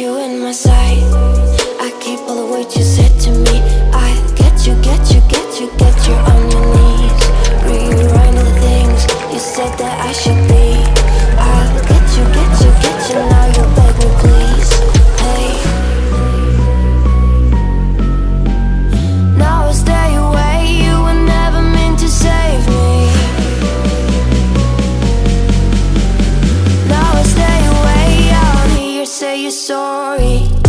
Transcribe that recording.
you in my sight. I keep all the words you said to me. I get you, get you, get you, get you on your knees. Rewrite the things you said that I should be. sorry.